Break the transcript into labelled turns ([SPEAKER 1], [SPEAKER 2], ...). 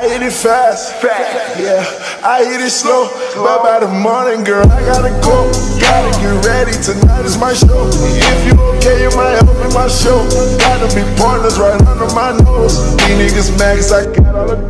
[SPEAKER 1] I hit it fast, fast, yeah. I hit it slow, but by the morning, girl, I gotta go. Gotta get ready, tonight is my show. If you okay, you might help in my show. Gotta be partners right under my nose. These niggas mad cause I got all the